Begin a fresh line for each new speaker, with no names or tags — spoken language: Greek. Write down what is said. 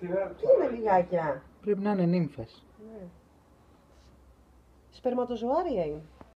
Τι είναι λιγάκια;
Πρέπει να είναι νύμφες.
Ναι. Σπερματοζωάρια είναι.